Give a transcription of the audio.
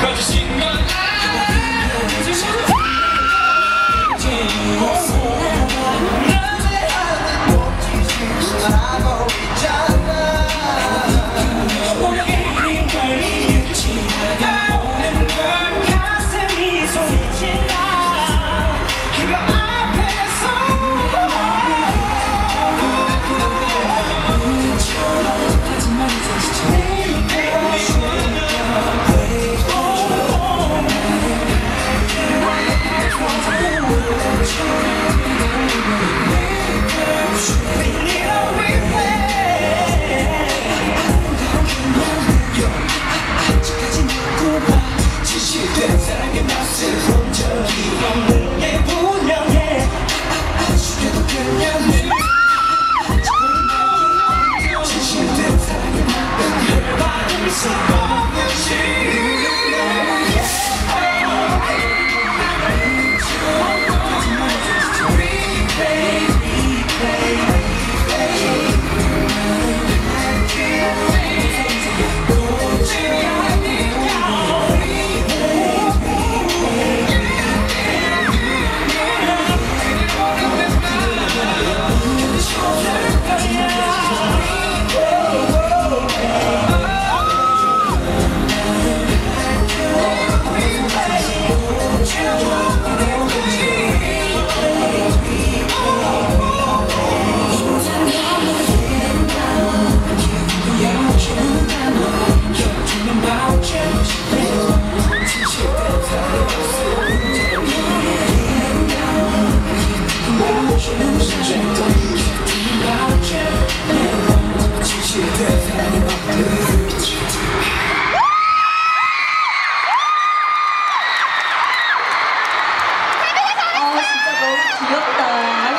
거짓인 건 Keep on 귀엽다.